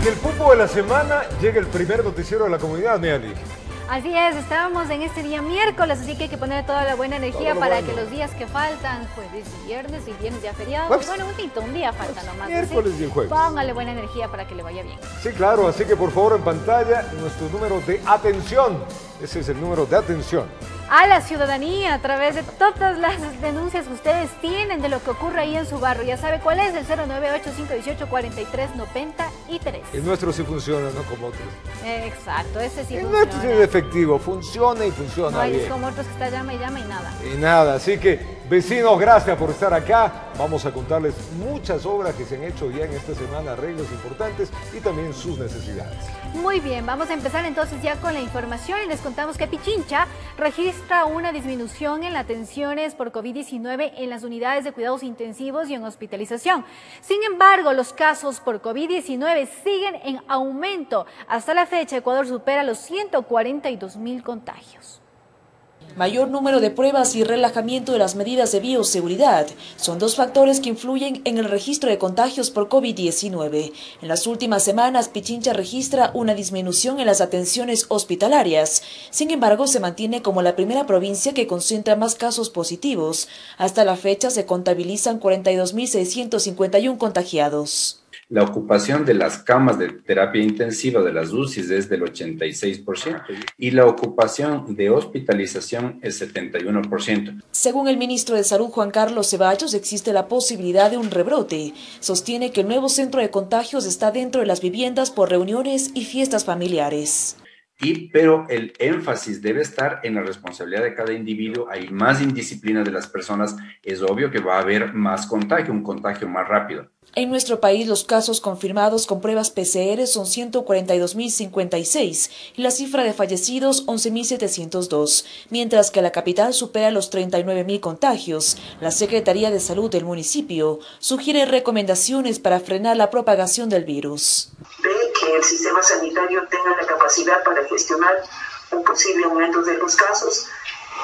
En el punto de la semana llega el primer noticiero de la comunidad, Neali. Así es, estábamos en este día miércoles, así que hay que poner toda la buena energía para que los días que faltan, jueves y viernes, y viernes ya feriado, bueno, un día, un día falta nomás. Miércoles y jueves. Póngale buena energía para que le vaya bien. Sí, claro, así que por favor en pantalla nuestro número de atención. Ese es el número de atención a la ciudadanía a través de todas las denuncias que ustedes tienen de lo que ocurre ahí en su barrio. Ya sabe cuál es, el 098-518-4393. El nuestro sí funciona, no como otros. Exacto, ese sí el funciona. nuestro sí es efectivo, funciona y funciona No hay como otros que está llama y llama y nada. Y nada, así que vecinos, gracias por estar acá. Vamos a contarles muchas obras que se han hecho ya en esta semana, arreglos importantes y también sus necesidades. Muy bien, vamos a empezar entonces ya con la información y les contamos que Pichincha registra una disminución en las atenciones por COVID-19 en las unidades de cuidados intensivos y en hospitalización. Sin embargo, los casos por COVID-19 siguen en aumento. Hasta la fecha, Ecuador supera los 142 mil contagios. Mayor número de pruebas y relajamiento de las medidas de bioseguridad son dos factores que influyen en el registro de contagios por COVID-19. En las últimas semanas, Pichincha registra una disminución en las atenciones hospitalarias. Sin embargo, se mantiene como la primera provincia que concentra más casos positivos. Hasta la fecha se contabilizan 42.651 contagiados. La ocupación de las camas de terapia intensiva de las UCIs es del 86% y la ocupación de hospitalización es 71%. Según el ministro de Salud Juan Carlos Ceballos, existe la posibilidad de un rebrote. Sostiene que el nuevo centro de contagios está dentro de las viviendas por reuniones y fiestas familiares. Y, pero el énfasis debe estar en la responsabilidad de cada individuo. Hay más indisciplina de las personas. Es obvio que va a haber más contagio, un contagio más rápido. En nuestro país los casos confirmados con pruebas PCR son 142.056 y la cifra de fallecidos 11.702, mientras que la capital supera los 39.000 contagios. La Secretaría de Salud del municipio sugiere recomendaciones para frenar la propagación del virus. Ve que el sistema sanitario tenga la capacidad para gestionar un posible aumento de los casos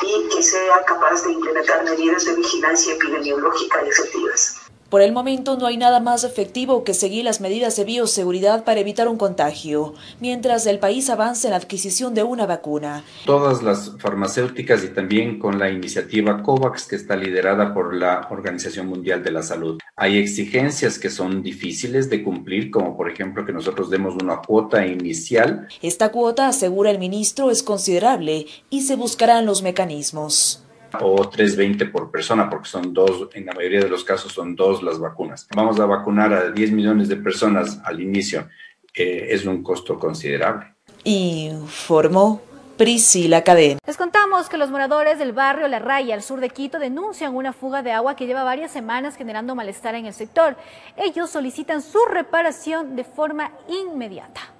y que sea capaz de implementar medidas de vigilancia epidemiológica efectivas. Por el momento no hay nada más efectivo que seguir las medidas de bioseguridad para evitar un contagio, mientras el país avanza en la adquisición de una vacuna. Todas las farmacéuticas y también con la iniciativa COVAX que está liderada por la Organización Mundial de la Salud. Hay exigencias que son difíciles de cumplir, como por ejemplo que nosotros demos una cuota inicial. Esta cuota, asegura el ministro, es considerable y se buscarán los mecanismos o 320 por persona, porque son dos, en la mayoría de los casos son dos las vacunas. Vamos a vacunar a 10 millones de personas al inicio, eh, es un costo considerable. Informó Priscila Cadena. Les contamos que los moradores del barrio La Raya, al sur de Quito, denuncian una fuga de agua que lleva varias semanas generando malestar en el sector. Ellos solicitan su reparación de forma inmediata.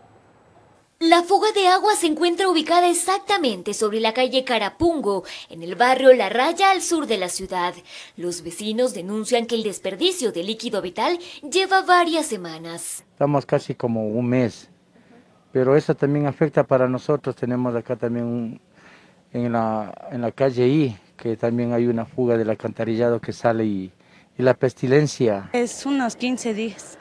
La fuga de agua se encuentra ubicada exactamente sobre la calle Carapungo, en el barrio La Raya, al sur de la ciudad. Los vecinos denuncian que el desperdicio de líquido vital lleva varias semanas. Estamos casi como un mes, pero eso también afecta para nosotros. Tenemos acá también en, la, en la calle I, que también hay una fuga del alcantarillado que sale y, y la pestilencia. Es unos 15 días.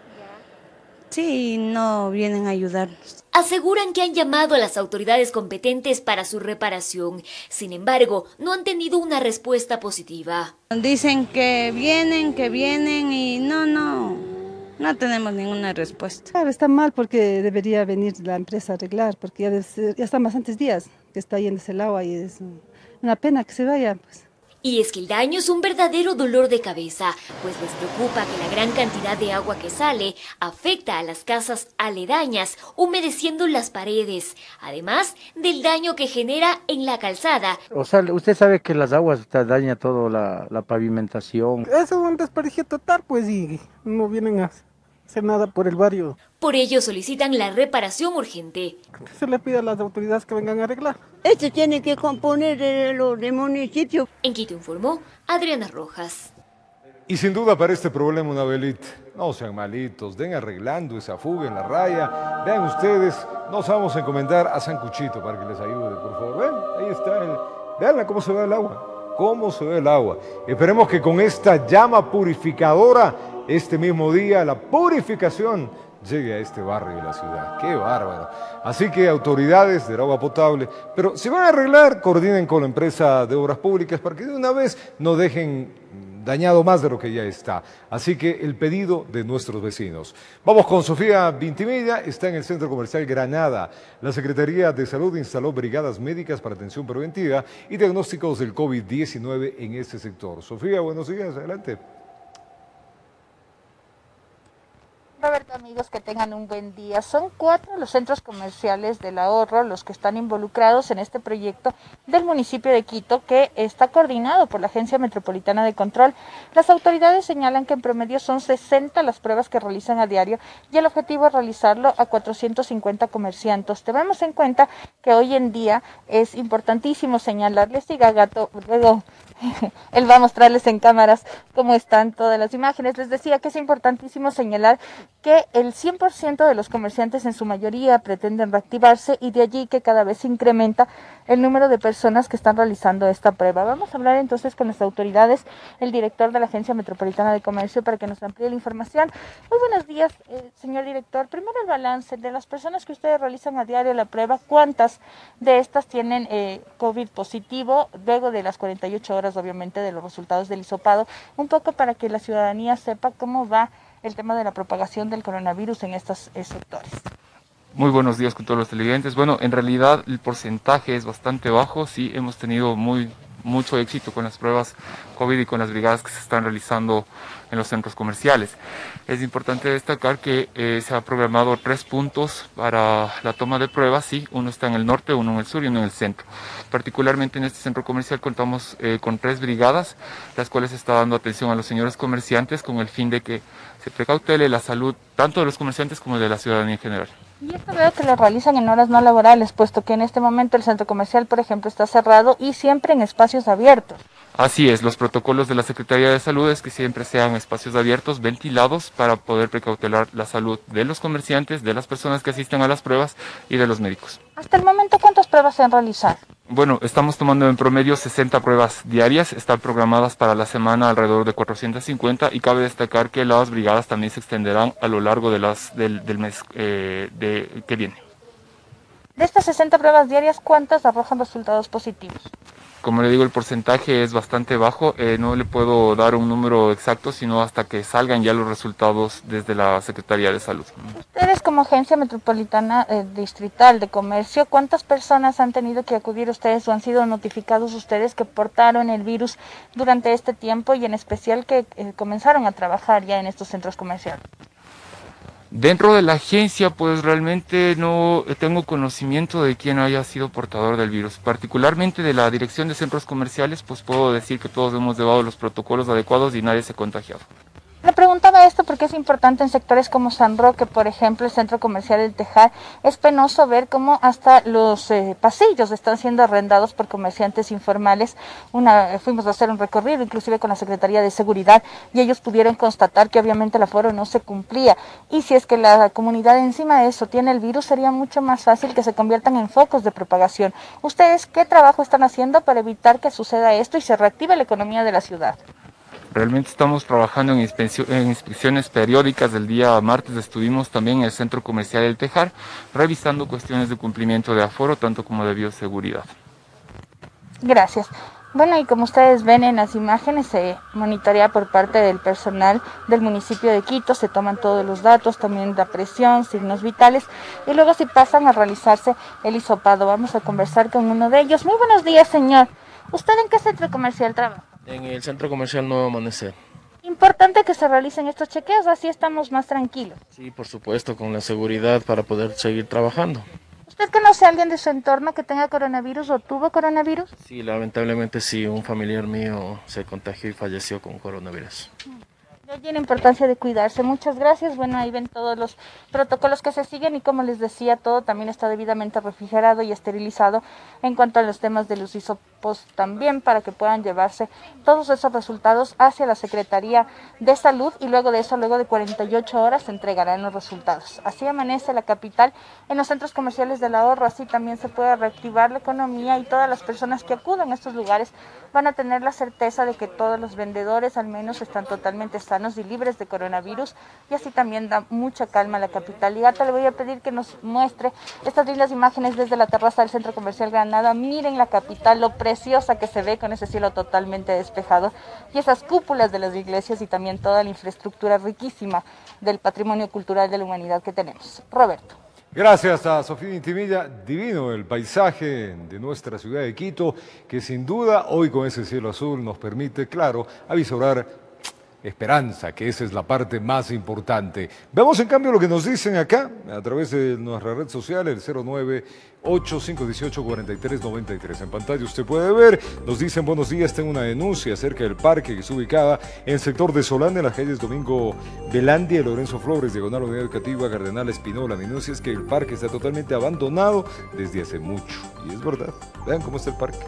Sí, no vienen a ayudarnos. Aseguran que han llamado a las autoridades competentes para su reparación. Sin embargo, no han tenido una respuesta positiva. Dicen que vienen, que vienen y no, no, no tenemos ninguna respuesta. Claro, está mal porque debería venir la empresa a arreglar, porque ya, ya están bastantes días que está yéndose el agua y es una pena que se vaya. Pues. Y es que el daño es un verdadero dolor de cabeza, pues les preocupa que la gran cantidad de agua que sale afecta a las casas aledañas, humedeciendo las paredes, además del daño que genera en la calzada. O sea, usted sabe que las aguas dañan toda la, la pavimentación. Eso es un desperdicio total, pues, y no vienen a hacer nada por el barrio. Por ello solicitan la reparación urgente. Se le pide a las autoridades que vengan a arreglar. Este tiene que componer de los de municipio. En Quito informó Adriana Rojas. Y sin duda para este problema una velita. No sean malitos, den arreglando esa fuga en la raya. Vean ustedes, nos vamos a encomendar a San Cuchito para que les ayude, por favor. Ven, ahí está. El... Vean cómo se ve el agua. Cómo se ve el agua. Esperemos que con esta llama purificadora, este mismo día, la purificación llegue a este barrio de la ciudad. ¡Qué bárbaro! Así que autoridades del agua potable, pero si van a arreglar, coordinen con la empresa de obras públicas para que de una vez no dejen dañado más de lo que ya está. Así que el pedido de nuestros vecinos. Vamos con Sofía Vintimilla, está en el Centro Comercial Granada. La Secretaría de Salud instaló brigadas médicas para atención preventiva y diagnósticos del COVID-19 en este sector. Sofía, buenos días, adelante. Roberto, amigos, que tengan un buen día. Son cuatro los centros comerciales del ahorro los que están involucrados en este proyecto del municipio de Quito que está coordinado por la Agencia Metropolitana de Control. Las autoridades señalan que en promedio son 60 las pruebas que realizan a diario y el objetivo es realizarlo a 450 comerciantes. Tenemos en cuenta que hoy en día es importantísimo señalarles, y Gato, luego él va a mostrarles en cámaras cómo están todas las imágenes. Les decía que es importantísimo señalar que el 100% de los comerciantes en su mayoría pretenden reactivarse y de allí que cada vez se incrementa el número de personas que están realizando esta prueba. Vamos a hablar entonces con las autoridades, el director de la Agencia Metropolitana de Comercio para que nos amplíe la información. Muy buenos días, eh, señor director. Primero el balance de las personas que ustedes realizan a diario la prueba, ¿cuántas de estas tienen eh, COVID positivo luego de las 48 horas obviamente de los resultados del hisopado? Un poco para que la ciudadanía sepa cómo va el tema de la propagación del coronavirus en estos eh, sectores. Muy buenos días con todos los televidentes. Bueno, en realidad el porcentaje es bastante bajo. Sí, hemos tenido muy mucho éxito con las pruebas COVID y con las brigadas que se están realizando en los centros comerciales. Es importante destacar que eh, se ha programado tres puntos para la toma de pruebas, sí, uno está en el norte, uno en el sur y uno en el centro. Particularmente en este centro comercial contamos eh, con tres brigadas, las cuales está dando atención a los señores comerciantes con el fin de que se precautele la salud tanto de los comerciantes como de la ciudadanía en general. Y esto veo que lo realizan en horas no laborales, puesto que en este momento el centro comercial, por ejemplo, está cerrado y siempre en espacios abiertos. Así es, los protocolos de la Secretaría de Salud es que siempre sean espacios abiertos, ventilados, para poder precautelar la salud de los comerciantes, de las personas que asisten a las pruebas y de los médicos. Hasta el momento, ¿cuántas pruebas se han realizado? Bueno, estamos tomando en promedio 60 pruebas diarias, están programadas para la semana alrededor de 450 y cabe destacar que las brigadas también se extenderán a lo largo de las, del, mes eh, de, que viene. De estas 60 pruebas diarias, ¿cuántas arrojan resultados positivos? Como le digo, el porcentaje es bastante bajo. Eh, no le puedo dar un número exacto, sino hasta que salgan ya los resultados desde la Secretaría de Salud. Ustedes como Agencia Metropolitana eh, Distrital de Comercio, ¿cuántas personas han tenido que acudir ustedes o han sido notificados ustedes que portaron el virus durante este tiempo y en especial que eh, comenzaron a trabajar ya en estos centros comerciales? Dentro de la agencia, pues realmente no tengo conocimiento de quién haya sido portador del virus. Particularmente de la dirección de centros comerciales, pues puedo decir que todos hemos llevado los protocolos adecuados y nadie se ha contagiado. Le preguntaba esto porque es importante en sectores como San Roque, por ejemplo, el centro comercial del Tejar. Es penoso ver cómo hasta los eh, pasillos están siendo arrendados por comerciantes informales. Una, fuimos a hacer un recorrido, inclusive con la Secretaría de Seguridad, y ellos pudieron constatar que obviamente el aforo no se cumplía. Y si es que la comunidad encima de eso tiene el virus, sería mucho más fácil que se conviertan en focos de propagación. ¿Ustedes qué trabajo están haciendo para evitar que suceda esto y se reactive la economía de la ciudad? Realmente estamos trabajando en, inspecciones periódicas. El día martes estuvimos también en el Centro Comercial del Tejar, revisando cuestiones de cumplimiento de aforo, tanto como de bioseguridad. Gracias. Bueno, y como ustedes ven en las imágenes, se monitorea por parte del personal del municipio de Quito, se toman todos los datos, también la presión, signos vitales, y luego se pasan a realizarse el hisopado. Vamos a conversar con uno de ellos. Muy buenos días, señor. ¿Usted en qué centro comercial trabaja? En el Centro Comercial Nuevo Amanecer. Importante que se realicen estos chequeos, así estamos más tranquilos. Sí, por supuesto, con la seguridad para poder seguir trabajando. ¿Usted conoce a alguien de su entorno que tenga coronavirus o tuvo coronavirus? Sí, lamentablemente sí, un familiar mío se contagió y falleció con coronavirus. De allí la importancia de cuidarse. Muchas gracias. Bueno, ahí ven todos los protocolos que se siguen y como les decía, todo también está debidamente refrigerado y esterilizado en cuanto a los temas del uso también para que puedan llevarse todos esos resultados hacia la Secretaría de Salud y luego de eso, luego de 48 horas, se entregarán los resultados. Así amanece la capital en los centros comerciales del ahorro, así también se puede reactivar la economía y todas las personas que acudan a estos lugares van a tener la certeza de que todos los vendedores al menos están totalmente sanos y libres de coronavirus y así también da mucha calma a la capital. Y Gata le voy a pedir que nos muestre estas lindas imágenes desde la terraza del Centro Comercial Granada. Miren la capital, lo preciosa que se ve con ese cielo totalmente despejado y esas cúpulas de las iglesias y también toda la infraestructura riquísima del patrimonio cultural de la humanidad que tenemos. Roberto. Gracias a Sofía Intimilla, divino el paisaje de nuestra ciudad de Quito, que sin duda hoy con ese cielo azul nos permite, claro, avisorar esperanza, que esa es la parte más importante. Vemos en cambio lo que nos dicen acá, a través de nuestra red social, el 0985184393. En pantalla usted puede ver, nos dicen buenos días, tengo una denuncia acerca del parque que está ubicada en el sector de Solán, en las calles Domingo Belandia y Lorenzo Flores, diagonal Unidad Educativa Cardenal Espinola. La denuncia es que el parque está totalmente abandonado desde hace mucho. Y es verdad, vean cómo está el parque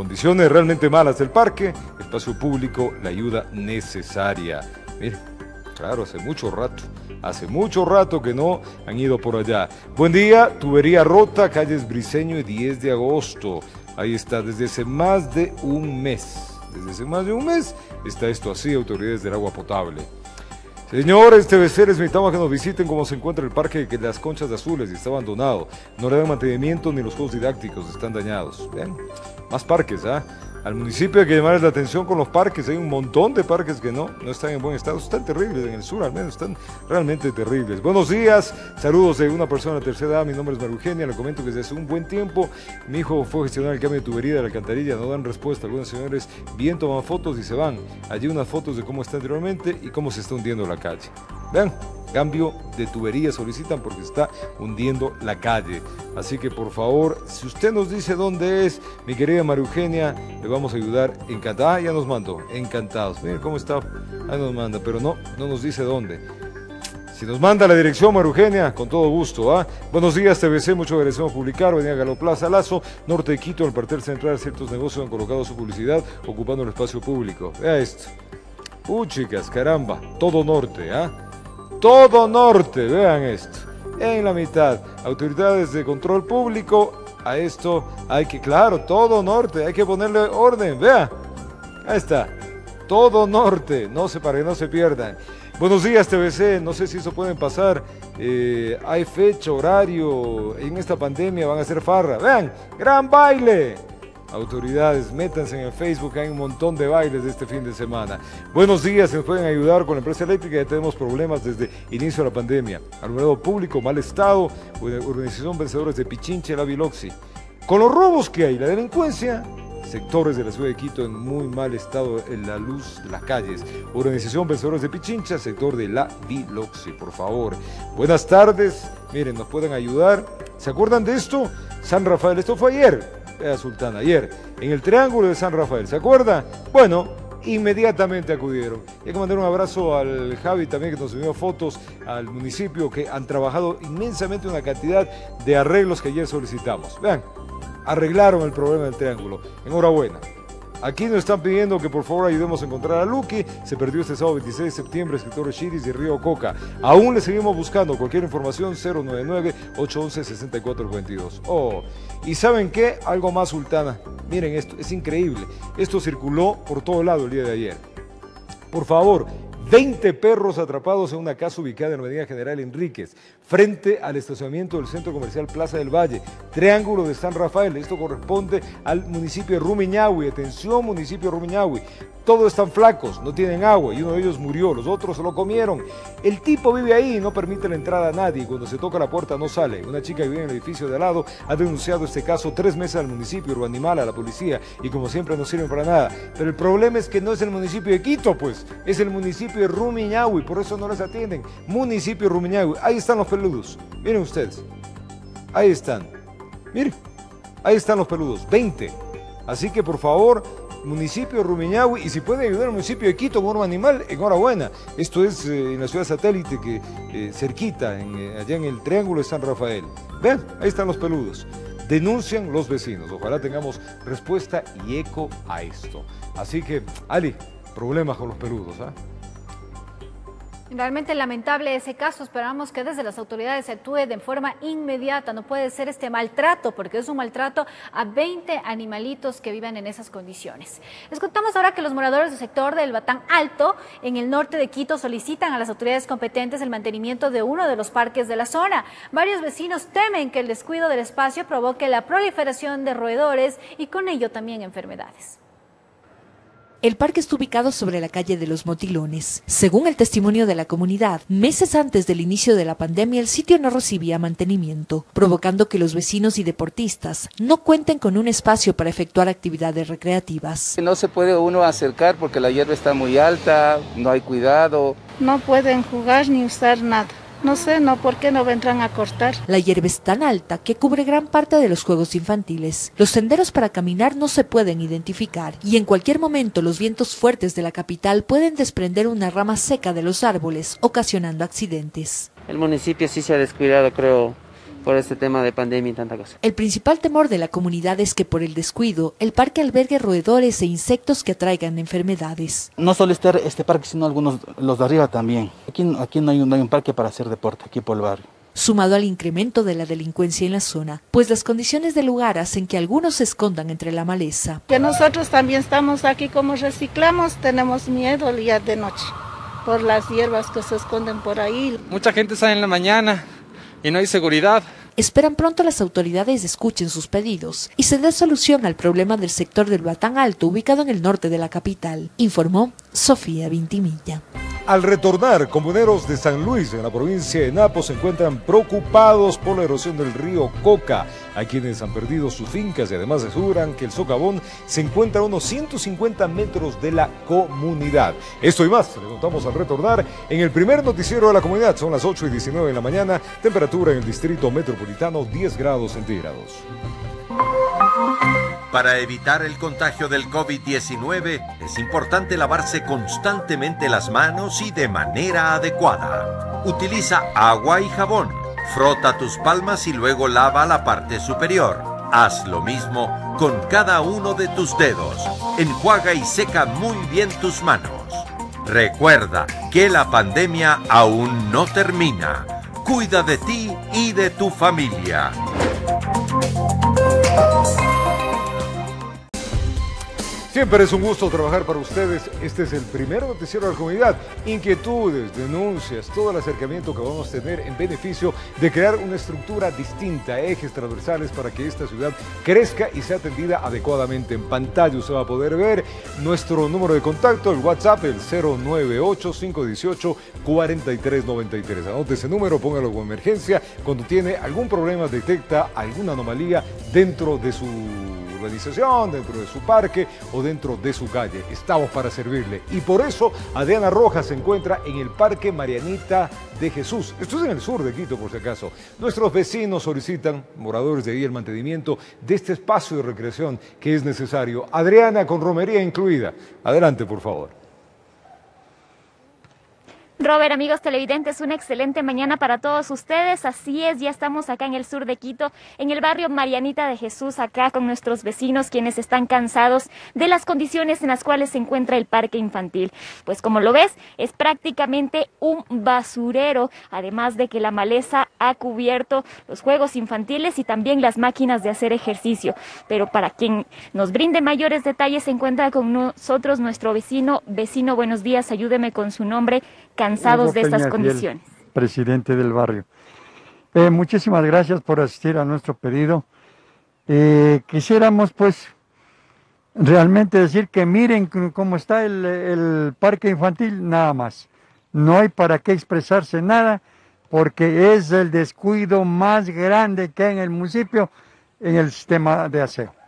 condiciones realmente malas del parque, espacio público, la ayuda necesaria. Mire, claro, hace mucho rato, hace mucho rato que no han ido por allá. Buen día, tubería rota, calles Briseño y 10 de agosto. Ahí está, desde hace más de un mes. Desde hace más de un mes está esto así, autoridades del agua potable. Señores TVC, les invitamos a que nos visiten cómo se encuentra el parque de las Conchas de Azules está abandonado. No le dan mantenimiento ni los juegos didácticos están dañados. ¿Ven? Más parques, ¿ah? Al municipio hay que llamarles la atención con los parques. Hay un montón de parques que no, no están en buen estado. Están terribles, en el sur al menos, están realmente terribles. Buenos días, saludos de una persona de tercera edad. Mi nombre es María Eugenia. Le comento que desde hace un buen tiempo mi hijo fue a gestionar el cambio de tubería de la alcantarilla. No dan respuesta. Algunos señores bien toman fotos y se van. Allí unas fotos de cómo está anteriormente y cómo se está hundiendo la calle. Vean, cambio de tubería solicitan porque está hundiendo la calle. Así que por favor, si usted nos dice dónde es, mi querida María Eugenia, le vamos a ayudar encantada. Ah, ya nos mandó, encantados. Miren cómo está, ahí nos manda, pero no, no nos dice dónde. Si nos manda la dirección, María Eugenia, con todo gusto. ¿ah? Buenos días, TVC, mucho agradecemos publicar. Venía Galo Plaza Lazo, norte de Quito, el parter central, ciertos negocios han colocado su publicidad ocupando el espacio público. Vea esto. Uy, chicas, caramba, todo norte, ¿ah? Todo norte, vean esto, en la mitad, autoridades de control público, a esto hay que, claro, todo norte, hay que ponerle orden, vea, ahí está, todo norte, no se para que no se pierdan. Buenos días TVC, no sé si eso pueden pasar, eh, hay fecha, horario, en esta pandemia van a hacer farra, vean, gran baile, Autoridades, métanse en el Facebook, hay un montón de bailes de este fin de semana. Buenos días, nos pueden ayudar con la empresa eléctrica, ya tenemos problemas desde inicio de la pandemia. Alumbrado público, mal estado, organización vencedores de Pichinche, la Biloxi. Con los robos que hay, la delincuencia, sectores de la ciudad de Quito en muy mal estado en la luz de las calles. Organización Vencedores de Pichincha, sector de la Biloxi, por favor. Buenas tardes, miren, nos pueden ayudar. ¿Se acuerdan de esto? San Rafael, esto fue ayer. Sultán ayer, en el Triángulo de San Rafael. ¿Se acuerda? Bueno, inmediatamente acudieron. Y hay que mandar un abrazo al Javi también que nos envió fotos al municipio que han trabajado inmensamente una cantidad de arreglos que ayer solicitamos. Vean, arreglaron el problema del triángulo. Enhorabuena. Aquí nos están pidiendo que por favor ayudemos a encontrar a Lucky. Se perdió este sábado 26 de septiembre, escritor de Chiris de Río Coca. Aún le seguimos buscando. Cualquier información 099-811-6422. Oh, y ¿saben qué? Algo más, Sultana. Miren esto, es increíble. Esto circuló por todo lado el día de ayer. Por favor, 20 perros atrapados en una casa ubicada en Avenida General Enríquez, frente al estacionamiento del Centro Comercial Plaza del Valle, Triángulo de San Rafael. Esto corresponde al municipio de Rumiñahui. Atención, municipio de Rumiñahui. Todos están flacos, no tienen agua y uno de ellos murió, los otros se lo comieron. El tipo vive ahí y no permite la entrada a nadie. Cuando se toca la puerta no sale. Una chica que vive en el edificio de al lado ha denunciado este caso tres meses al municipio Urbanimal, a la policía y como siempre no sirven para nada. Pero el problema es que no es el municipio de Quito, pues, es el municipio de Rumiñahui, por eso no les atienden. Municipio Rumiñahui, ahí están los peludos. Miren ustedes, ahí están. Miren, ahí están los peludos, 20. Así que por favor, municipio de Rumiñahui, y si puede ayudar al municipio de Quito con un animal, enhorabuena. Esto es eh, en la ciudad satélite, que eh, cerquita, eh, allá en el Triángulo de San Rafael. Ven, ahí están los peludos. denuncian los vecinos. Ojalá tengamos respuesta y eco a esto. Así que, Ali, problemas con los peludos, ¿ah? Realmente lamentable ese caso. Esperamos que desde las autoridades se actúe de forma inmediata. No puede ser este maltrato, porque es un maltrato a 20 animalitos que viven en esas condiciones. Les contamos ahora que los moradores del sector del Batán Alto, en el norte de Quito, solicitan a las autoridades competentes el mantenimiento de uno de los parques de la zona. Varios vecinos temen que el descuido del espacio provoque la proliferación de roedores y con ello también enfermedades. El parque está ubicado sobre la calle de los Motilones. Según el testimonio de la comunidad, meses antes del inicio de la pandemia el sitio no recibía mantenimiento, provocando que los vecinos y deportistas no cuenten con un espacio para efectuar actividades recreativas. No se puede uno acercar porque la hierba está muy alta, no hay cuidado. No pueden jugar ni usar nada. No sé, no, ¿por qué no vendrán a cortar? La hierba es tan alta que cubre gran parte de los juegos infantiles. Los senderos para caminar no se pueden identificar y en cualquier momento los vientos fuertes de la capital pueden desprender una rama seca de los árboles, ocasionando accidentes. El municipio sí se ha descuidado, creo, por este tema de pandemia y tanta cosa. El principal temor de la comunidad es que por el descuido el parque albergue roedores e insectos que atraigan enfermedades. No solo este, este parque, sino algunos, los de arriba también. Aquí, aquí no, hay un, no hay un parque para hacer deporte, aquí por el barrio sumado al incremento de la delincuencia en la zona, pues las condiciones del lugar hacen que algunos se escondan entre la maleza. Que nosotros también estamos aquí como reciclamos, tenemos miedo el día de noche por las hierbas que se esconden por ahí. Mucha gente sale en la mañana y no hay seguridad. Esperan pronto las autoridades escuchen sus pedidos y se dé solución al problema del sector del Batán Alto ubicado en el norte de la capital, informó Sofía Vintimilla. Al retornar, comuneros de San Luis, en la provincia de Napo, se encuentran preocupados por la erosión del río Coca. Hay quienes han perdido sus fincas y además aseguran que el socavón se encuentra a unos 150 metros de la comunidad. Esto y más, le contamos al retornar en el primer noticiero de la comunidad. Son las 8 y 19 de la mañana, temperatura en el distrito metropolitano 10 grados centígrados. Para evitar el contagio del COVID-19 es importante lavarse constantemente las manos y de manera adecuada. Utiliza agua y jabón. Frota tus palmas y luego lava la parte superior. Haz lo mismo con cada uno de tus dedos. Enjuaga y seca muy bien tus manos. Recuerda que la pandemia aún no termina. Cuida de ti y de tu familia. Siempre es un gusto trabajar para ustedes. Este es el primer noticiero de la comunidad. Inquietudes, denuncias, todo el acercamiento que vamos a tener en beneficio de crear una estructura distinta, ejes transversales para que esta ciudad crezca y sea atendida adecuadamente. En pantalla usted va a poder ver nuestro número de contacto, el WhatsApp, el 098-518-4393. Anote ese número, póngalo como emergencia. Cuando tiene algún problema, detecta alguna anomalía dentro de su dentro de su parque o dentro de su calle. Estamos para servirle. Y por eso Adriana Rojas se encuentra en el Parque Marianita de Jesús. Esto es en el sur de Quito, por si acaso. Nuestros vecinos solicitan, moradores de ahí, el mantenimiento de este espacio de recreación que es necesario. Adriana, con romería incluida. Adelante, por favor. Robert, amigos televidentes, una excelente mañana para todos ustedes. Así es, ya estamos acá en el sur de Quito, en el barrio Marianita de Jesús, acá con nuestros vecinos quienes están cansados de las condiciones en las cuales se encuentra el parque infantil. Pues como lo ves, es prácticamente un basurero, además de que la maleza ha cubierto los juegos infantiles y también las máquinas de hacer ejercicio. Pero para quien nos brinde mayores detalles, se encuentra con nosotros nuestro vecino. Vecino, buenos días, ayúdeme con su nombre cansados de estas condiciones. Presidente del barrio. Eh, muchísimas gracias por asistir a nuestro pedido. Eh, quisiéramos pues realmente decir que miren cómo está el, el, parque infantil, nada más. No hay para qué expresarse nada porque es el descuido más grande que hay en el municipio en el sistema de aseo.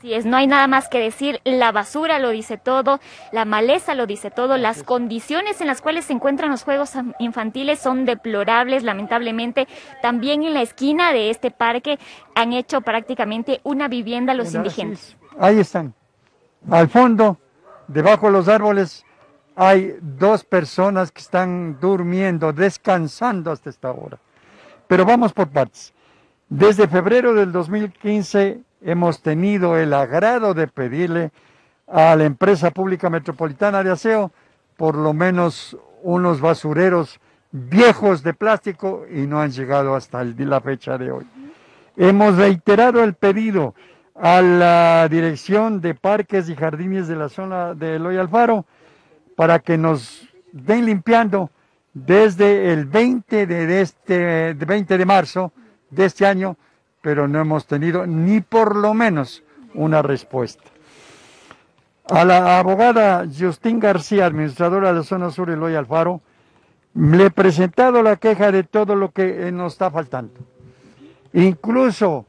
Así es, no hay nada más que decir, la basura lo dice todo, la maleza lo dice todo, las condiciones en las cuales se encuentran los juegos infantiles son deplorables, lamentablemente. También en la esquina de este parque han hecho prácticamente una vivienda a los indígenas. Ahí están, al fondo, debajo de los árboles, hay dos personas que están durmiendo, descansando hasta esta hora. Pero vamos por partes. Desde febrero del 2015 hemos tenido el agrado de pedirle a la empresa pública metropolitana de aseo por lo menos unos basureros viejos de plástico y no han llegado hasta la fecha de hoy. Hemos reiterado el pedido a la Dirección de Parques y Jardines de la zona de Eloy Alfaro para que nos den limpiando desde el 20 de, este, 20 de marzo de este año, pero no hemos tenido ni por lo menos una respuesta. A la abogada Justín García, administradora de la zona sur Eloy Alfaro, le he presentado la queja de todo lo que nos está faltando. Incluso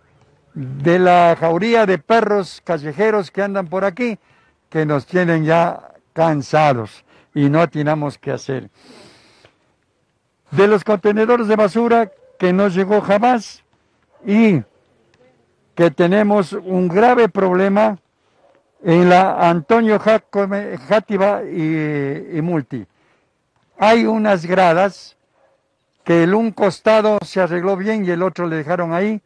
de la jauría de perros callejeros que andan por aquí, que nos tienen ya cansados y no tenemos qué hacer. De los contenedores de basura que no llegó jamás y que tenemos un grave problema en la Antonio Játiva y, Multi. Hay unas gradas que el un costado se arregló bien y el otro le dejaron ahí.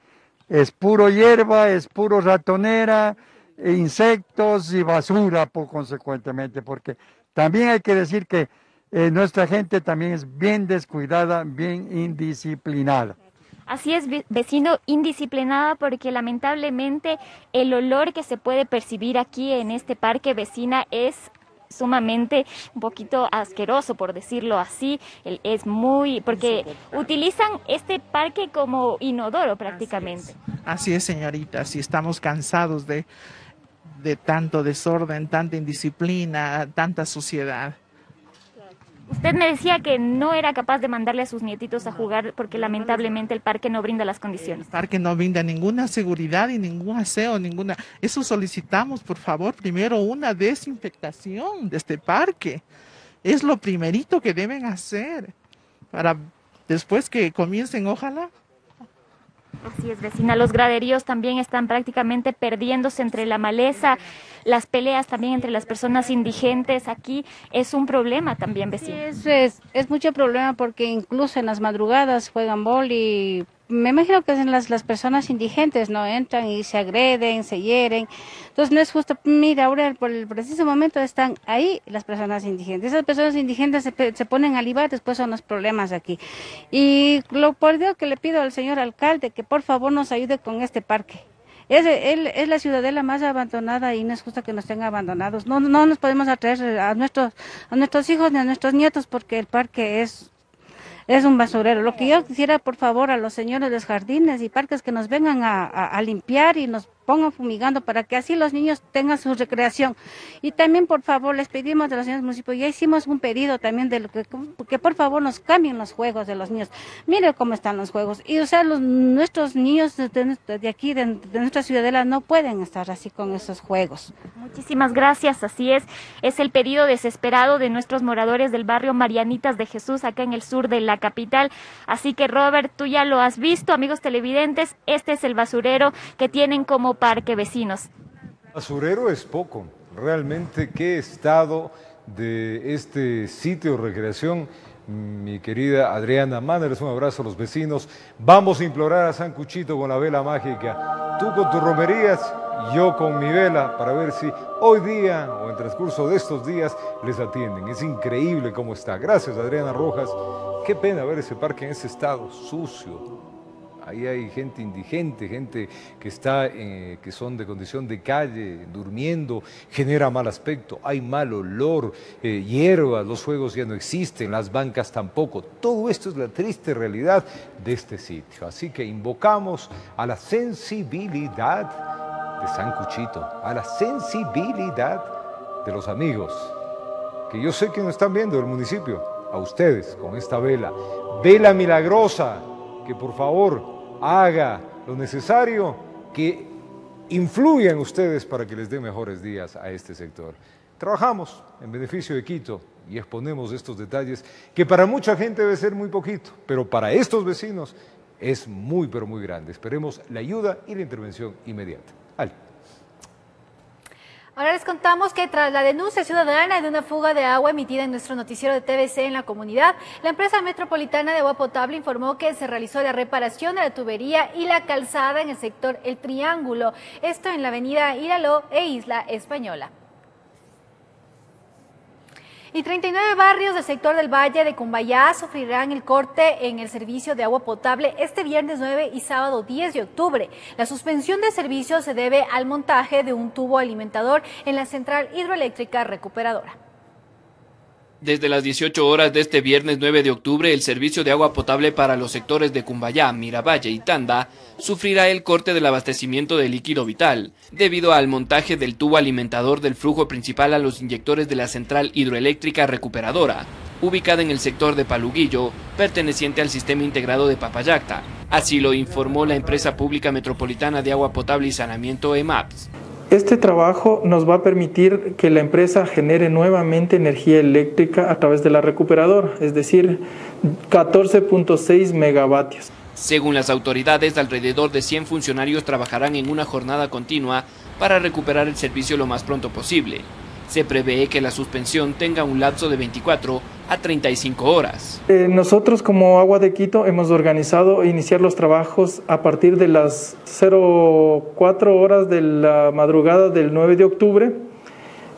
Es puro hierba, es puro ratonera, e insectos y basura, por consecuentemente, porque también hay que decir que eh, nuestra gente también es bien descuidada, bien indisciplinada. Así es, vecino, indisciplinada porque lamentablemente el olor que se puede percibir aquí en este parque vecina es sumamente un poquito asqueroso, por decirlo así. Es muy, porque utilizan este parque como inodoro prácticamente. Así es, señorita, si estamos cansados de, de tanto desorden, tanta indisciplina, tanta suciedad. Usted me decía que no era capaz de mandarle a sus nietitos a jugar porque lamentablemente el parque no brinda las condiciones. El parque no brinda ninguna seguridad y ningún aseo, ninguna. Eso solicitamos, por favor, primero una desinfectación de este parque. Es lo primerito que deben hacer para después que comiencen, ojalá, Así es, vecina. Los graderíos también están prácticamente perdiéndose entre la maleza, las peleas también entre las personas indigentes. Aquí es un problema también, vecina. Sí, es, es, mucho problema porque incluso en las madrugadas juegan boli, me imagino que las, las personas indigentes no entran y se agreden, se hieren. Entonces no es justo. Mira, ahora por el preciso momento están ahí las personas indigentes. Esas personas indigentes se, se ponen al IVA, después son los problemas aquí. Y lo por Dios que le pido al señor alcalde que por favor nos ayude con este parque. Es, él, es la ciudadela más abandonada y no es justo que nos tenga abandonados. No, no nos podemos atraer a nuestros, a nuestros hijos ni a nuestros nietos porque el parque es es un basurero. Lo que yo quisiera, por favor, a los señores de los jardines y parques que nos vengan a, a limpiar y nos pongan fumigando para que así los niños tengan su recreación. Y también, por favor, les pedimos de los señores municipios, ya hicimos un pedido también de lo que, que por favor nos cambien los juegos de los niños. Mire cómo están los juegos. Y o sea, nuestros niños de, aquí, de, nuestra ciudadela, no pueden estar así con esos juegos. Muchísimas gracias, así es. Es el pedido desesperado de nuestros moradores del barrio Marianitas de Jesús, acá en el sur de la capital. Así que, Robert, tú ya lo has visto, amigos televidentes, este es el basurero que tienen como parque vecinos. Basurero es poco, realmente qué estado de este sitio de recreación. Mi querida Adriana Manners, un abrazo a los vecinos. Vamos a implorar a San Cuchito con la vela mágica. Tú con tus romerías, yo con mi vela, para ver si hoy día o en transcurso de estos días les atienden. Es increíble cómo está. Gracias, Adriana Rojas. Qué pena ver ese parque en ese estado, sucio, Ahí hay gente indigente, gente que, está, eh, que son de condición de calle, durmiendo, genera mal aspecto, hay mal olor, eh, hierbas, los juegos ya no existen, las bancas tampoco. Todo esto es la triste realidad de este sitio. Así que invocamos a la sensibilidad de San Cuchito, a la sensibilidad de los amigos, que yo sé que nos están viendo del municipio, a ustedes con esta vela, vela milagrosa, que por favor haga lo necesario que influya en ustedes para que les dé mejores días a este sector. Trabajamos en beneficio de Quito y exponemos estos detalles que para mucha gente debe ser muy poquito, pero para estos vecinos es muy, pero muy grande. Esperemos la ayuda y la intervención inmediata. Ahora les contamos que tras la denuncia ciudadana de una fuga de agua emitida en nuestro noticiero de TVC en la comunidad, la empresa metropolitana de agua potable informó que se realizó la reparación de la tubería y la calzada en el sector El Triángulo, esto en la avenida Iraló e Isla Española. Y 39 barrios del sector del Valle de Cumbayá sufrirán el corte en el servicio de agua potable este viernes 9 y sábado 10 de octubre. La suspensión de servicio se debe al montaje de un tubo alimentador en la central hidroeléctrica recuperadora. Desde las 18 horas de este viernes 9 de octubre, el servicio de agua potable para los sectores de Cumbayá, Miravalle y Tanda sufrirá el corte del abastecimiento de líquido vital, debido al montaje del tubo alimentador del flujo principal a los inyectores de la central hidroeléctrica recuperadora, ubicada en el sector de Paluguillo, perteneciente al sistema integrado de Papayacta. Así lo informó la empresa pública metropolitana de agua potable y saneamiento EMAPS. Este trabajo nos va a permitir que la empresa genere nuevamente energía eléctrica a través de la recuperadora, es decir, 14.6 megavatios. Según las autoridades, alrededor de 100 funcionarios trabajarán en una jornada continua para recuperar el servicio lo más pronto posible. Se prevé que la suspensión tenga un lapso de 24 a 35 horas. Eh, nosotros como Agua de Quito hemos organizado iniciar los trabajos a partir de las 04 horas de la madrugada del 9 de octubre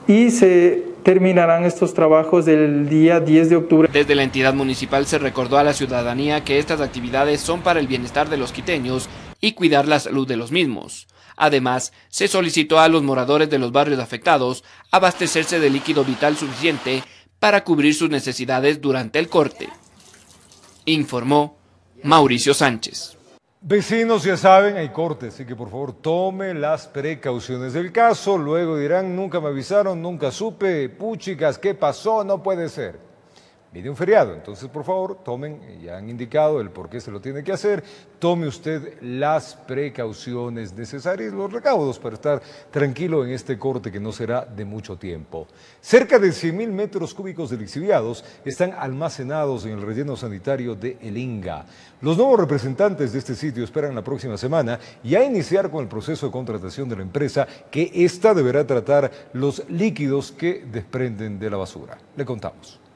y se terminarán estos trabajos el día 10 de octubre. Desde la entidad municipal se recordó a la ciudadanía que estas actividades son para el bienestar de los quiteños y cuidar la salud de los mismos. Además, se solicitó a los moradores de los barrios afectados abastecerse de líquido vital suficiente para cubrir sus necesidades durante el corte. Informó Mauricio Sánchez. Vecinos ya saben, hay corte, así que por favor tome las precauciones del caso. Luego dirán, nunca me avisaron, nunca supe, puchicas, ¿qué pasó? No puede ser viene un feriado. Entonces, por favor, tomen, ya han indicado el por qué se lo tiene que hacer, tome usted las precauciones necesarias, los recaudos para estar tranquilo en este corte que no será de mucho tiempo. Cerca de 100.000 metros cúbicos de lixiviados están almacenados en el relleno sanitario de El Inga. Los nuevos representantes de este sitio esperan la próxima semana ya iniciar con el proceso de contratación de la empresa que ésta deberá tratar los líquidos que desprenden de la basura. Le contamos.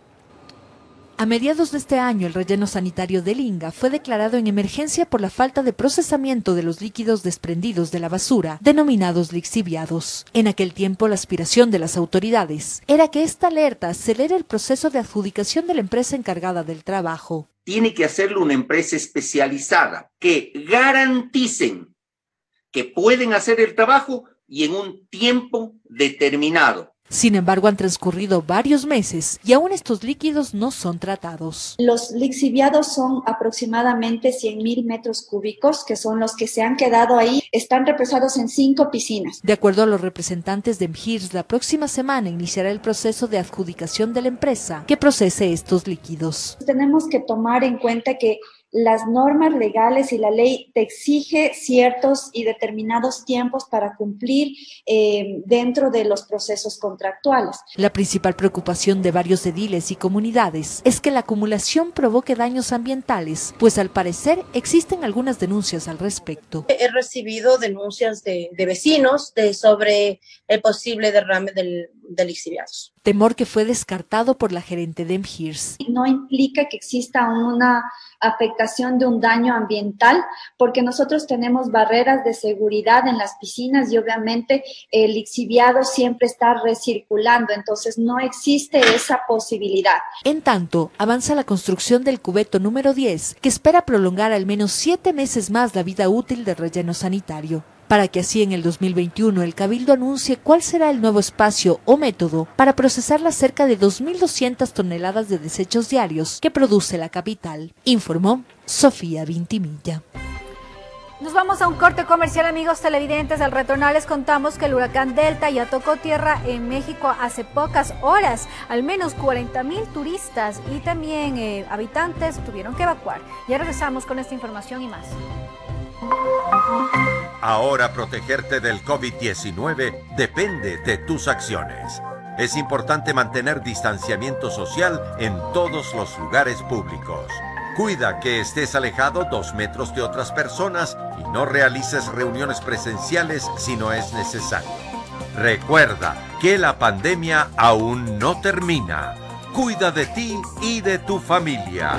A mediados de este año, el relleno sanitario del Inga fue declarado en emergencia por la falta de procesamiento de los líquidos desprendidos de la basura, denominados lixiviados. En aquel tiempo, la aspiración de las autoridades era que esta alerta acelere el proceso de adjudicación de la empresa encargada del trabajo. Tiene que hacerlo una empresa especializada que garanticen que pueden hacer el trabajo y en un tiempo determinado. Sin embargo, han transcurrido varios meses y aún estos líquidos no son tratados. Los lixiviados son aproximadamente 100.000 metros cúbicos, que son los que se han quedado ahí. Están represados en cinco piscinas. De acuerdo a los representantes de MGIRS, la próxima semana iniciará el proceso de adjudicación de la empresa que procese estos líquidos. Tenemos que tomar en cuenta que las normas legales y la ley te exige ciertos y determinados tiempos para cumplir eh, dentro de los procesos contractuales. La principal preocupación de varios ediles y comunidades es que la acumulación provoque daños ambientales, pues al parecer existen algunas denuncias al respecto. He recibido denuncias de, vecinos de, sobre el posible derrame del, del lixiviados. Temor que fue descartado por la gerente de MGIRS. No implica que exista una afectación de un daño ambiental, porque nosotros tenemos barreras de seguridad en las piscinas y obviamente el lixiviado siempre está recirculando, entonces no existe esa posibilidad. En tanto, avanza la construcción del cubeto número 10, que espera prolongar al menos siete meses más la vida útil del relleno sanitario para que así en el 2021 el Cabildo anuncie cuál será el nuevo espacio o método para procesar las cerca de 2.200 toneladas de desechos diarios que produce la capital, informó Sofía Vintimilla. Nos vamos a un corte comercial, amigos televidentes. Al retornar les contamos que el huracán Delta ya tocó tierra en México hace pocas horas. Al menos 40 mil turistas y también eh, habitantes tuvieron que evacuar. Ya regresamos con esta información y más. Ahora protegerte del COVID-19 depende de tus acciones. Es importante mantener distanciamiento social en todos los lugares públicos. Cuida que estés alejado dos metros de otras personas y no realices reuniones presenciales si no es necesario. Recuerda que la pandemia aún no termina. Cuida de ti y de tu familia.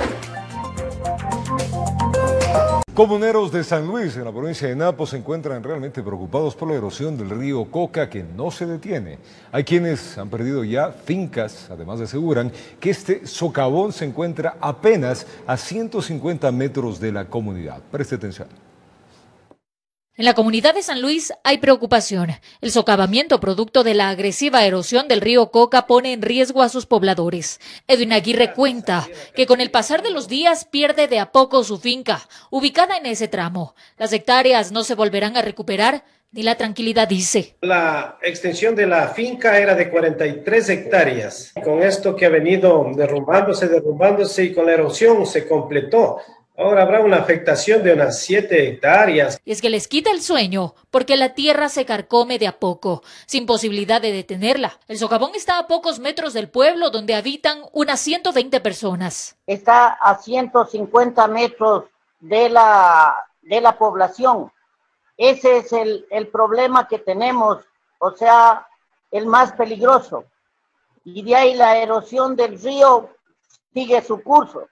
Comuneros de San Luis, en la provincia de Napo, se encuentran realmente preocupados por la erosión del río Coca que no se detiene. Hay quienes han perdido ya fincas, además aseguran que este socavón se encuentra apenas a 150 metros de la comunidad. Preste atención. En la comunidad de San Luis hay preocupación. El socavamiento producto de la agresiva erosión del río Coca pone en riesgo a sus pobladores. Edwin Aguirre cuenta que con el pasar de los días pierde de a poco su finca, ubicada en ese tramo. Las hectáreas no se volverán a recuperar, ni la tranquilidad dice. La extensión de la finca era de 43 hectáreas. Con esto que ha venido derrumbándose, derrumbándose y con la erosión se completó. Ahora habrá una afectación de unas 7 hectáreas. Y es que les quita el sueño, porque la tierra se carcome de a poco, sin posibilidad de detenerla. El socavón está a pocos metros del pueblo, donde habitan unas 120 personas. Está a 150 metros de la, de la población. Ese es el, el problema que tenemos, o sea, el más peligroso. Y de ahí la erosión del río sigue su curso.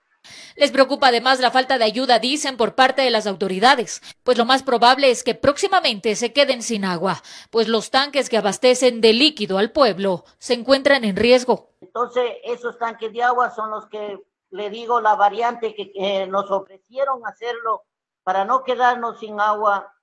Les preocupa además la falta de ayuda, dicen, por parte de las autoridades, pues lo más probable es que próximamente se queden sin agua, pues los tanques que abastecen de líquido al pueblo se encuentran en riesgo. Entonces, esos tanques de agua son los que, le digo, la variante que, nos ofrecieron hacerlo para no quedarnos sin agua,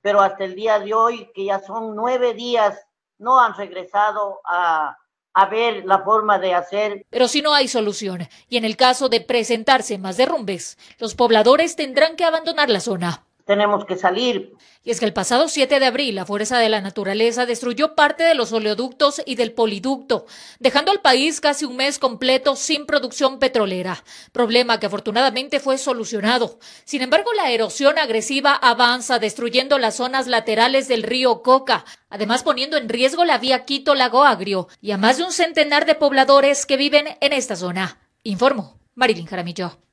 pero hasta el día de hoy, que ya son nueve días, no han regresado a, a ver la forma de hacer. Pero si no hay solución, y en el caso de presentarse más derrumbes, los pobladores tendrán que abandonar la zona. Tenemos que salir. Y es que el pasado 7 de abril la Fuerza de la Naturaleza destruyó parte de los oleoductos y del poliducto, dejando al país casi un mes completo sin producción petrolera, problema que afortunadamente fue solucionado. Sin embargo, la erosión agresiva avanza destruyendo las zonas laterales del río Coca, además poniendo en riesgo la vía Quito-Lago Agrio y a más de un centenar de pobladores que viven en esta zona. Informó Marilyn Jaramillo.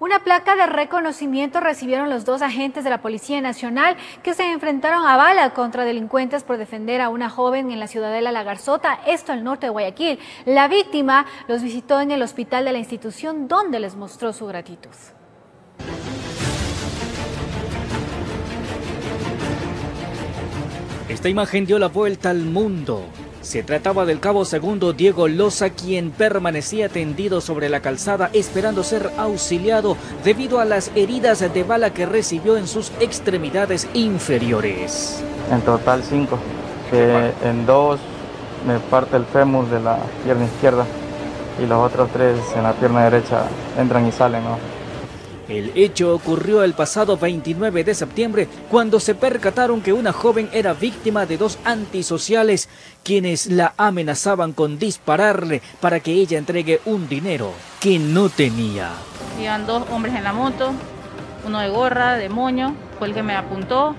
Una placa de reconocimiento recibieron los dos agentes de la Policía Nacional que se enfrentaron a bala contra delincuentes por defender a una joven en la ciudadela La Garzota, esto al norte de Guayaquil. La víctima los visitó en el hospital de la institución donde les mostró su gratitud. Esta imagen dio la vuelta al mundo. Se trataba del cabo segundo Diego Loza, quien permanecía tendido sobre la calzada esperando ser auxiliado debido a las heridas de bala que recibió en sus extremidades inferiores. En total cinco, que en dos me parte el fémur de la pierna izquierda y los otros tres en la pierna derecha entran y salen. ¿no? El hecho ocurrió el pasado 29 de septiembre cuando se percataron que una joven era víctima de dos antisociales quienes la amenazaban con dispararle para que ella entregue un dinero que no tenía. Iban dos hombres en la moto, uno de gorra, de moño, fue el que me apuntó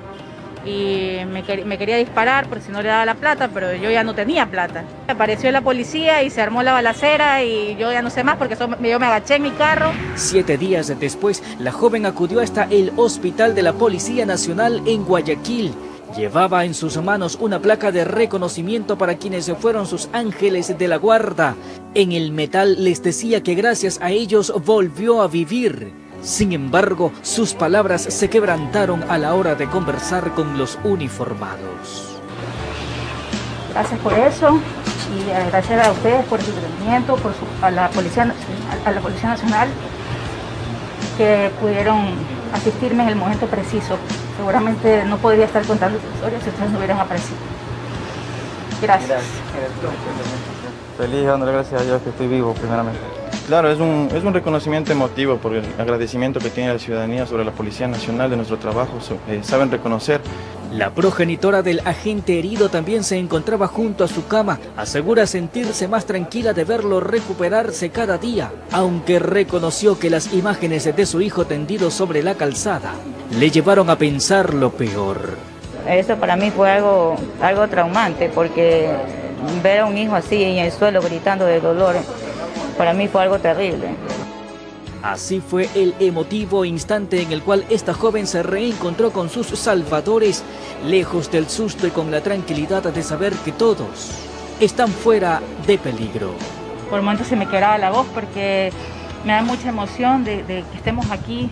y me, quería disparar porque si no le daba la plata, pero yo ya no tenía plata. Apareció la policía y se armó la balacera y yo ya no sé más porque yo me agaché en mi carro. Siete días después, la joven acudió hasta el hospital de la Policía Nacional en Guayaquil. Llevaba en sus manos una placa de reconocimiento para quienes fueron sus ángeles de la guarda. En el metal les decía que gracias a ellos volvió a vivir. Sin embargo, sus palabras se quebrantaron a la hora de conversar con los uniformados. Gracias por eso y agradecer a ustedes por su tratamiento, por su, a, la Policía, a la Policía Nacional que pudieron asistirme en el momento preciso. Seguramente no podría estar contando esta historia si ustedes no hubieran aparecido. Gracias. Feliz dándole gracias a Dios que estoy vivo primeramente. Claro, es un, es un reconocimiento emotivo por el agradecimiento que tiene la ciudadanía sobre la Policía Nacional de nuestro trabajo. Eh, saben reconocer. La progenitora del agente herido también se encontraba junto a su cama. Asegura sentirse más tranquila de verlo recuperarse cada día, aunque reconoció que las imágenes de su hijo tendido sobre la calzada le llevaron a pensar lo peor. Eso para mí fue algo, algo traumante porque ver a un hijo así en el suelo gritando de dolor para mí fue algo terrible. Así fue el emotivo instante en el cual esta joven se reencontró con sus salvadores, lejos del susto y con la tranquilidad de saber que todos están fuera de peligro. Por el momento se me quedaba la voz porque me da mucha emoción de, de que estemos aquí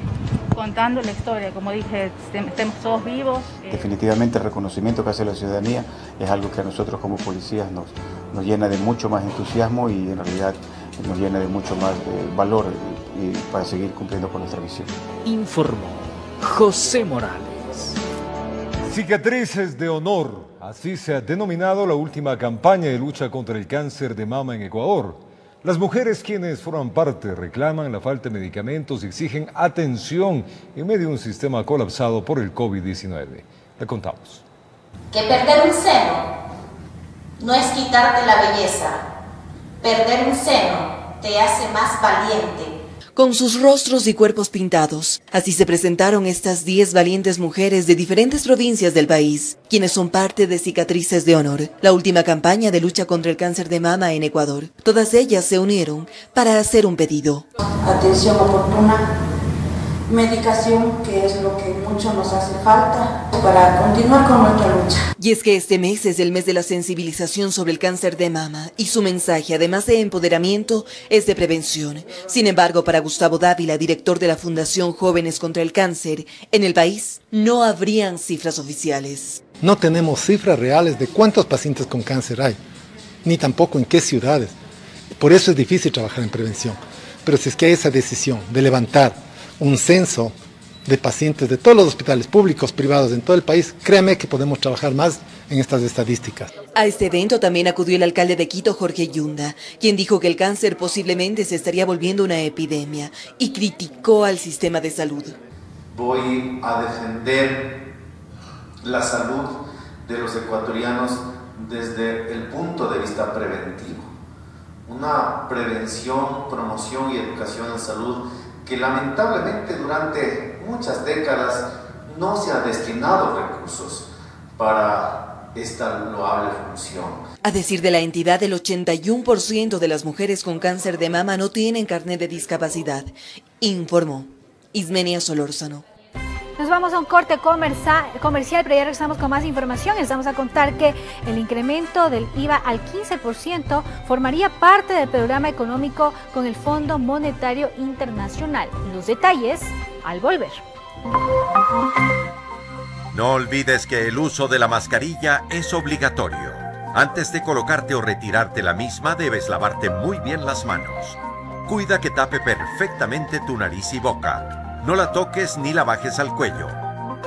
contando la historia, como dije, estemos todos vivos. Eh. Definitivamente el reconocimiento que hace la ciudadanía es algo que a nosotros como policías nos, nos llena de mucho más entusiasmo y en realidad nos llena de mucho más eh, valor y, y para seguir cumpliendo con nuestra misión. Informó José Morales. Cicatrices de honor, así se ha denominado la última campaña de lucha contra el cáncer de mama en Ecuador. Las mujeres quienes forman parte reclaman la falta de medicamentos y exigen atención en medio de un sistema colapsado por el COVID-19. Le contamos. Que perder un seno no es quitarte la belleza. Perder un seno te hace más valiente con sus rostros y cuerpos pintados. Así se presentaron estas 10 valientes mujeres de diferentes provincias del país, quienes son parte de Cicatrices de Honor, la última campaña de lucha contra el cáncer de mama en Ecuador. Todas ellas se unieron para hacer un pedido. Atención oportuna medicación, que es lo que mucho nos hace falta para continuar con nuestra lucha. Y es que este mes es el mes de la sensibilización sobre el cáncer de mama y su mensaje, además de empoderamiento, es de prevención. Sin embargo, para Gustavo Dávila, director de la Fundación Jóvenes contra el Cáncer, en el país no habrían cifras oficiales. No tenemos cifras reales de cuántos pacientes con cáncer hay, ni tampoco en qué ciudades. Por eso es difícil trabajar en prevención. Pero si es que hay esa decisión de levantar un censo de pacientes de todos los hospitales públicos, privados en todo el país, créame que podemos trabajar más en estas estadísticas. A este evento también acudió el alcalde de Quito, Jorge Yunda, quien dijo que el cáncer posiblemente se estaría volviendo una epidemia y criticó al sistema de salud. Voy a defender la salud de los ecuatorianos desde el punto de vista preventivo. Una prevención, promoción y educación en salud que lamentablemente durante muchas décadas no se han destinado recursos para esta loable función. A decir de la entidad, el 81% de las mujeres con cáncer de mama no tienen carnet de discapacidad, informó Ismenia Solórzano. Nos vamos a un corte comercial, pero ya regresamos con más información. Les vamos a contar que el incremento del IVA al 15% formaría parte del programa económico con el Fondo Monetario Internacional. Los detalles al volver. No olvides que el uso de la mascarilla es obligatorio. Antes de colocarte o retirarte la misma, debes lavarte muy bien las manos. Cuida que tape perfectamente tu nariz y boca. No la toques ni la bajes al cuello.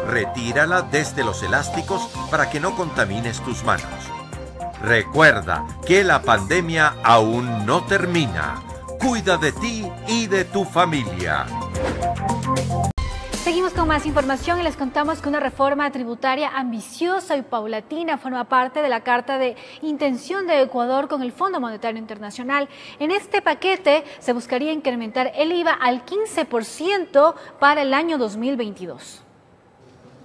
Retírala desde los elásticos para que no contamines tus manos. Recuerda que la pandemia aún no termina. Cuida de ti y de tu familia. Con más información y les contamos que una reforma tributaria ambiciosa y paulatina forma parte de la Carta de Intención de Ecuador con el Fondo Monetario Internacional. En este paquete se buscaría incrementar el IVA al 15% para el año 2022.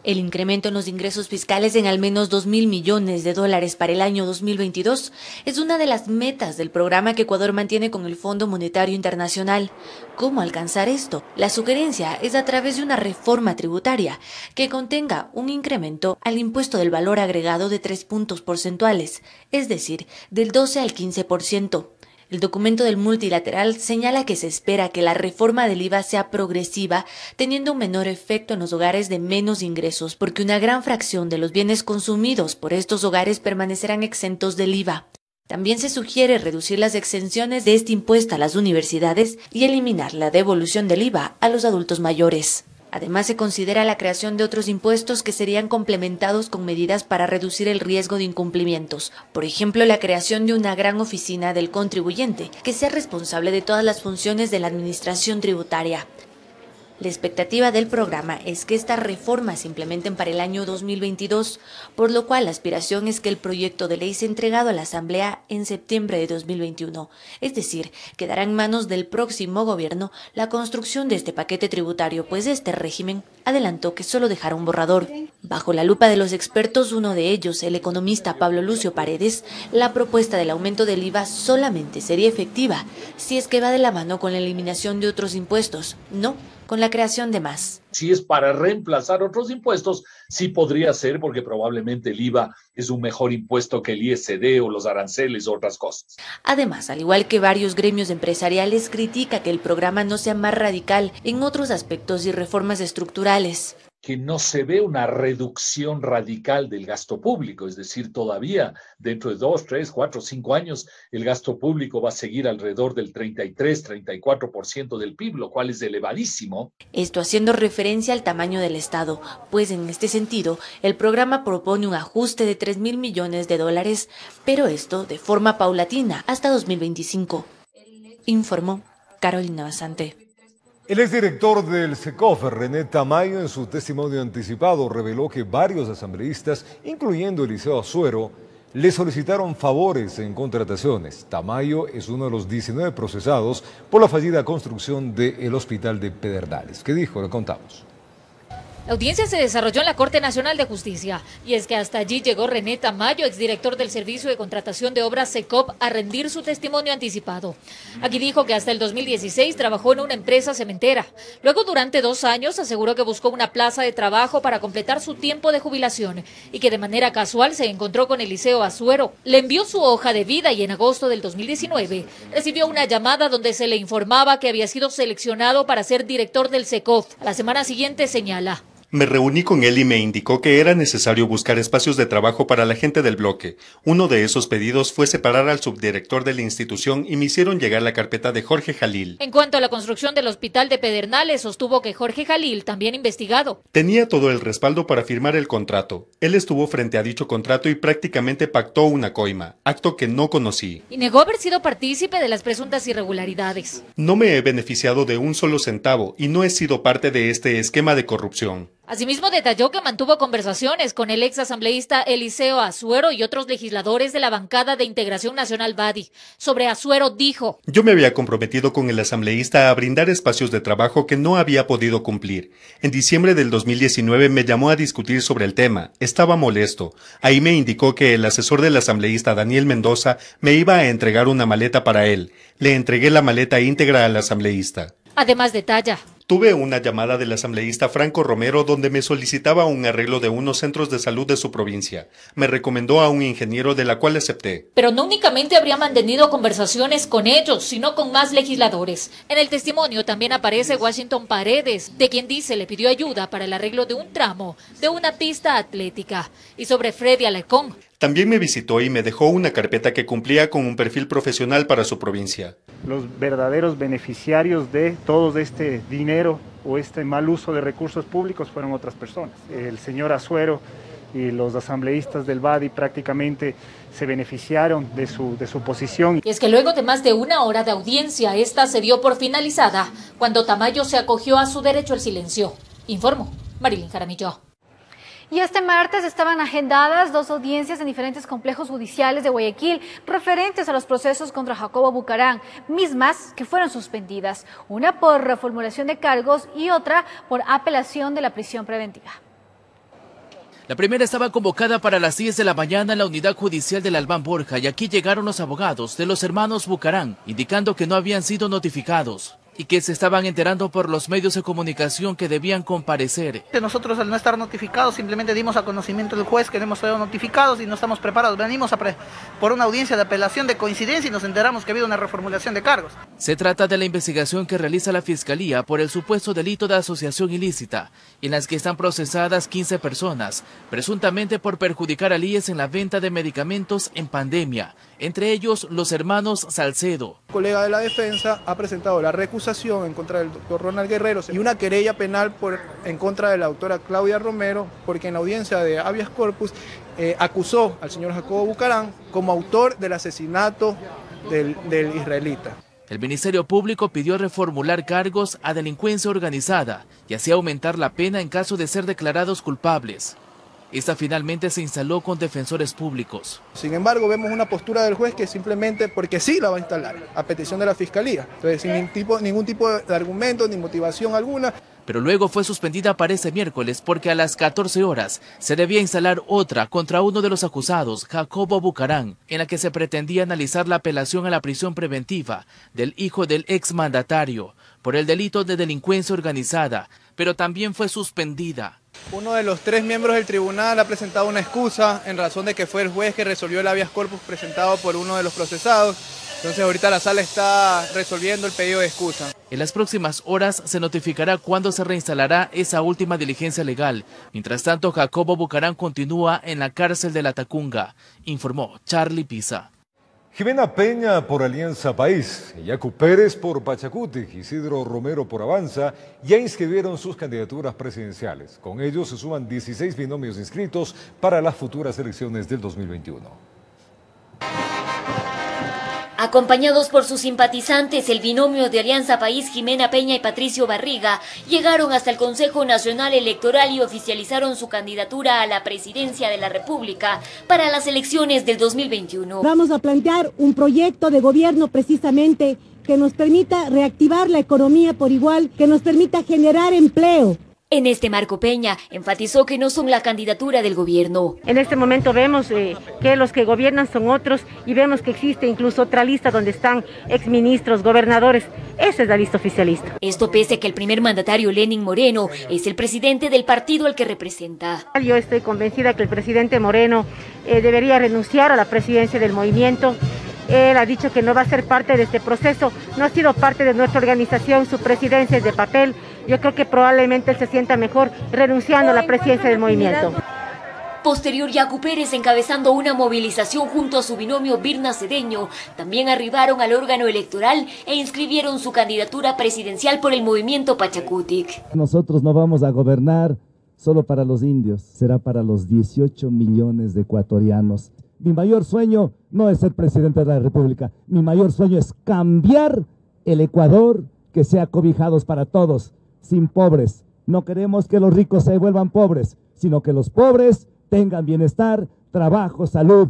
El incremento en los ingresos fiscales en al menos 2 mil millones de dólares para el año 2022 es una de las metas del programa que Ecuador mantiene con el Fondo Monetario Internacional. ¿Cómo alcanzar esto? La sugerencia es a través de una reforma tributaria que contenga un incremento al impuesto del valor agregado de 3 puntos porcentuales, es decir, del 12 al 15%. El documento del multilateral señala que se espera que la reforma del IVA sea progresiva, teniendo un menor efecto en los hogares de menos ingresos, porque una gran fracción de los bienes consumidos por estos hogares permanecerán exentos del IVA. También se sugiere reducir las exenciones de este impuesto a las universidades y eliminar la devolución del IVA a los adultos mayores. Además, se considera la creación de otros impuestos que serían complementados con medidas para reducir el riesgo de incumplimientos. Por ejemplo, la creación de una gran oficina del contribuyente, que sea responsable de todas las funciones de la administración tributaria. La expectativa del programa es que estas reformas se implementen para el año 2022, por lo cual la aspiración es que el proyecto de ley sea entregado a la Asamblea en septiembre de 2021, es decir, quedará en manos del próximo gobierno la construcción de este paquete tributario, pues este régimen adelantó que solo dejará un borrador. Bajo la lupa de los expertos, uno de ellos, el economista Pablo Lucio Paredes, la propuesta del aumento del IVA solamente sería efectiva si es que va de la mano con la eliminación de otros impuestos, no con la creación de más. Si es para reemplazar otros impuestos, sí podría ser porque probablemente el IVA es un mejor impuesto que el ISD o los aranceles o otras cosas. Además, al igual que varios gremios empresariales, critica que el programa no sea más radical en otros aspectos y reformas estructurales que no se ve una reducción radical del gasto público, es decir, todavía dentro de dos, tres, cuatro, cinco años el gasto público va a seguir alrededor del 33, 34% del PIB, lo cual es elevadísimo. Esto haciendo referencia al tamaño del Estado, pues en este sentido el programa propone un ajuste de 3 mil millones de dólares, pero esto de forma paulatina hasta 2025, informó Carolina Basante. El exdirector del SECOF, René Tamayo, en su testimonio anticipado reveló que varios asambleístas, incluyendo Eliseo Azuero, le solicitaron favores en contrataciones. Tamayo es uno de los 19 procesados por la fallida construcción del hospital de Pedernales. ¿Qué dijo? Le contamos. La audiencia se desarrolló en la Corte Nacional de Justicia y es que hasta allí llegó René Tamayo, exdirector del Servicio de Contratación de Obras SECOP, a rendir su testimonio anticipado. Aquí dijo que hasta el 2016 trabajó en una empresa cementera. Luego, durante dos años, aseguró que buscó una plaza de trabajo para completar su tiempo de jubilación y que de manera casual se encontró con Eliseo Azuero. Le envió su hoja de vida y en agosto del 2019 recibió una llamada donde se le informaba que había sido seleccionado para ser director del SECOF. A la semana siguiente señala. Me reuní con él y me indicó que era necesario buscar espacios de trabajo para la gente del bloque. Uno de esos pedidos fue separar al subdirector de la institución y me hicieron llegar la carpeta de Jorge Jalil. En cuanto a la construcción del hospital de Pedernales, sostuvo que Jorge Jalil, también investigado, tenía todo el respaldo para firmar el contrato. Él estuvo frente a dicho contrato y prácticamente pactó una coima, acto que no conocí. Y negó haber sido partícipe de las presuntas irregularidades. No me he beneficiado de un solo centavo y no he sido parte de este esquema de corrupción. Asimismo, detalló que mantuvo conversaciones con el ex asambleísta Eliseo Azuero y otros legisladores de la bancada de Integración Nacional Badi. Sobre Azuero dijo: Yo me había comprometido con el asambleísta a brindar espacios de trabajo que no había podido cumplir. En diciembre del 2019 me llamó a discutir sobre el tema. Estaba molesto. Ahí me indicó que el asesor del asambleísta Daniel Mendoza me iba a entregar una maleta para él. Le entregué la maleta íntegra al asambleísta. Además, detalla. Tuve una llamada del asambleísta Franco Romero donde me solicitaba un arreglo de unos centros de salud de su provincia. Me recomendó a un ingeniero de la cual acepté. Pero no únicamente habría mantenido conversaciones con ellos, sino con más legisladores. En el testimonio también aparece Washington Paredes, de quien dice le pidió ayuda para el arreglo de un tramo de una pista atlética. Y sobre Freddy Alecón, también me visitó y me dejó una carpeta que cumplía con un perfil profesional para su provincia. Los verdaderos beneficiarios de todo este dinero o este mal uso de recursos públicos fueron otras personas. El señor Azuero y los asambleístas del BADI prácticamente se beneficiaron de su, de su posición. Y es que luego de más de una hora de audiencia, esta se dio por finalizada cuando Tamayo se acogió a su derecho al silencio. Informo, Marilyn Jaramillo. Y este martes estaban agendadas dos audiencias en diferentes complejos judiciales de Guayaquil referentes a los procesos contra Jacobo Bucarán, mismas que fueron suspendidas, una por reformulación de cargos y otra por apelación de la prisión preventiva. La primera estaba convocada para las 10 de la mañana en la unidad judicial del Albán Borja y aquí llegaron los abogados de los hermanos Bucarán, indicando que no habían sido notificados y que se estaban enterando por los medios de comunicación que debían comparecer. Nosotros al no estar notificados simplemente dimos a conocimiento del juez que no hemos sido notificados y no estamos preparados. Venimos a por una audiencia de apelación de coincidencia y nos enteramos que ha habido una reformulación de cargos. Se trata de la investigación que realiza la Fiscalía por el supuesto delito de asociación ilícita, en las que están procesadas 15 personas, presuntamente por perjudicar al IES en la venta de medicamentos en pandemia, entre ellos los hermanos Salcedo. El colega de la defensa ha presentado la recusación en contra del doctor Ronald Guerrero y una querella penal por, en contra de la doctora Claudia Romero, porque en la audiencia de habeas corpus eh, acusó al señor Jacobo Bucarán como autor del asesinato del, del israelita. El Ministerio Público pidió reformular cargos a delincuencia organizada y así aumentar la pena en caso de ser declarados culpables. Esta finalmente se instaló con defensores públicos. Sin embargo, vemos una postura del juez que simplemente porque sí la va a instalar, a petición de la Fiscalía. Entonces, sin ningún tipo, ningún tipo de argumento ni motivación alguna pero luego fue suspendida para ese miércoles porque a las 14 horas se debía instalar otra contra uno de los acusados, Jacobo Bucarán, en la que se pretendía analizar la apelación a la prisión preventiva del hijo del exmandatario por el delito de delincuencia organizada, pero también fue suspendida. Uno de los tres miembros del tribunal ha presentado una excusa en razón de que fue el juez que resolvió el habeas corpus presentado por uno de los procesados. Entonces ahorita la sala está resolviendo el pedido de excusa. En las próximas horas se notificará cuándo se reinstalará esa última diligencia legal. Mientras tanto, Jacobo Bucarán continúa en la cárcel de la Tacunga, informó Charlie Pisa. Jimena Peña por Alianza País, Yacu Pérez por Pachacuti, Isidro Romero por Avanza, ya inscribieron sus candidaturas presidenciales. Con ellos se suman 16 binomios inscritos para las futuras elecciones del 2021. Acompañados por sus simpatizantes, el binomio de Alianza País, Jimena Peña y Patricio Barriga, llegaron hasta el Consejo Nacional Electoral y oficializaron su candidatura a la presidencia de la República para las elecciones del 2021. Vamos a plantear un proyecto de gobierno precisamente que nos permita reactivar la economía por igual, que nos permita generar empleo, en este marco Peña enfatizó que no son la candidatura del gobierno. En este momento vemos eh, que los que gobiernan son otros y vemos que existe incluso otra lista donde están exministros, gobernadores. Esa es la lista oficialista. Esto pese a que el primer mandatario Lenin Moreno es el presidente del partido al que representa. Yo estoy convencida que el presidente Moreno eh, debería renunciar a la presidencia del movimiento. Él ha dicho que no va a ser parte de este proceso, no ha sido parte de nuestra organización, su presidencia es de papel yo creo que probablemente se sienta mejor renunciando a la presidencia del movimiento. Posterior, Yacu Pérez encabezando una movilización junto a su binomio Birna Cedeño, también arribaron al órgano electoral e inscribieron su candidatura presidencial por el movimiento Pachacutic. Nosotros no vamos a gobernar solo para los indios, será para los 18 millones de ecuatorianos. Mi mayor sueño no es ser presidente de la República, mi mayor sueño es cambiar el Ecuador que sea cobijados para todos sin pobres. No queremos que los ricos se vuelvan pobres, sino que los pobres tengan bienestar, trabajo, salud.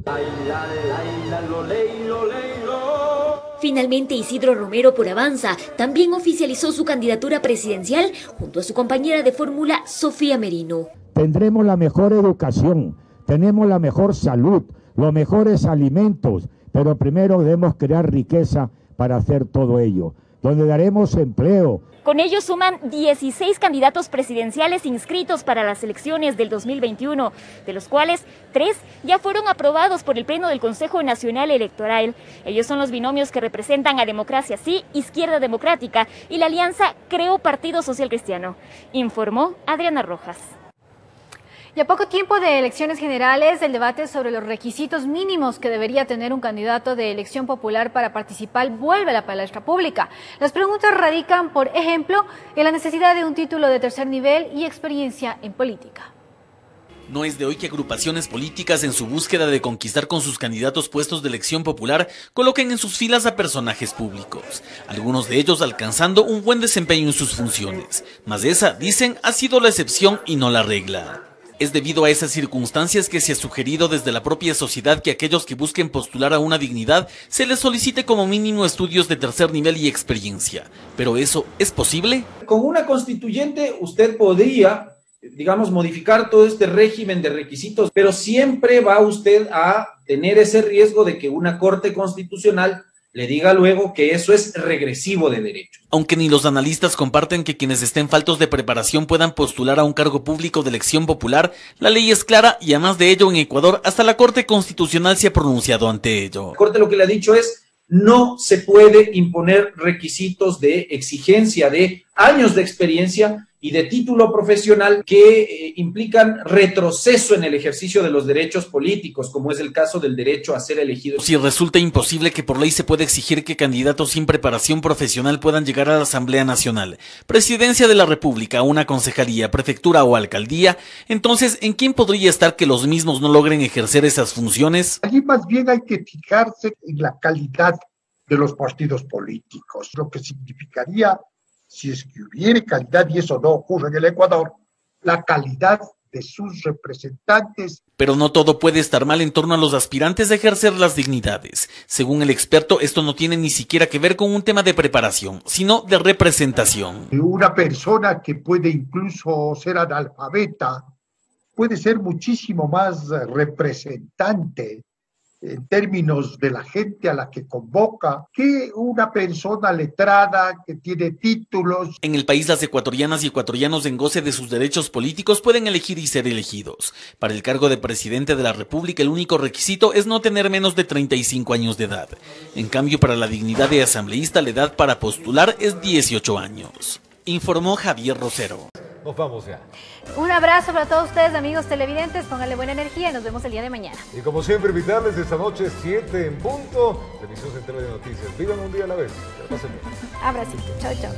Finalmente, Isidro Romero por Avanza también oficializó su candidatura presidencial junto a su compañera de fórmula, Sofía Merino. Tendremos la mejor educación, tenemos la mejor salud, los mejores alimentos, pero primero debemos crear riqueza para hacer todo ello, donde daremos empleo, con ellos suman 16 candidatos presidenciales inscritos para las elecciones del 2021, de los cuales tres ya fueron aprobados por el Pleno del Consejo Nacional Electoral. Ellos son los binomios que representan a Democracia Sí, Izquierda Democrática y la alianza Creo Partido Social Cristiano, informó Adriana Rojas. Y a poco tiempo de elecciones generales, el debate sobre los requisitos mínimos que debería tener un candidato de elección popular para participar vuelve a la palestra pública. Las preguntas radican, por ejemplo, en la necesidad de un título de tercer nivel y experiencia en política. No es de hoy que agrupaciones políticas en su búsqueda de conquistar con sus candidatos puestos de elección popular coloquen en sus filas a personajes públicos, algunos de ellos alcanzando un buen desempeño en sus funciones. Mas esa, dicen, ha sido la excepción y no la regla. Es debido a esas circunstancias que se ha sugerido desde la propia sociedad que aquellos que busquen postular a una dignidad se les solicite como mínimo estudios de tercer nivel y experiencia. ¿Pero eso es posible? Con una constituyente usted podría, digamos, modificar todo este régimen de requisitos, pero siempre va usted a tener ese riesgo de que una corte constitucional le diga luego que eso es regresivo de derecho. Aunque ni los analistas comparten que quienes estén faltos de preparación puedan postular a un cargo público de elección popular, la ley es clara y además de ello en Ecuador hasta la Corte Constitucional se ha pronunciado ante ello. La Corte lo que le ha dicho es no se puede imponer requisitos de exigencia de años de experiencia y de título profesional que eh, implican retroceso en el ejercicio de los derechos políticos, como es el caso del derecho a ser elegido. Si resulta imposible que por ley se pueda exigir que candidatos sin preparación profesional puedan llegar a la Asamblea Nacional, Presidencia de la República, una concejalía, prefectura o alcaldía, entonces, ¿en quién podría estar que los mismos no logren ejercer esas funciones? Allí más bien hay que fijarse en la calidad de los partidos políticos, lo que significaría si es que hubiera calidad, y eso no ocurre en el Ecuador, la calidad de sus representantes. Pero no todo puede estar mal en torno a los aspirantes a ejercer las dignidades. Según el experto, esto no tiene ni siquiera que ver con un tema de preparación, sino de representación. Una persona que puede incluso ser analfabeta puede ser muchísimo más representante en términos de la gente a la que convoca que una persona letrada que tiene títulos. En el país las ecuatorianas y ecuatorianos en goce de sus derechos políticos pueden elegir y ser elegidos. Para el cargo de presidente de la República el único requisito es no tener menos de 35 años de edad. En cambio para la dignidad de asambleísta la edad para postular es 18 años. Informó Javier Rosero. Nos vamos ya. Un abrazo para todos ustedes, amigos televidentes. Pónganle buena energía y nos vemos el día de mañana. Y como siempre, invitarles esta noche, 7 en punto, Televisión Central de Noticias. Vivan un día a la vez. Que pasen bien. Abracito. Chao, chao.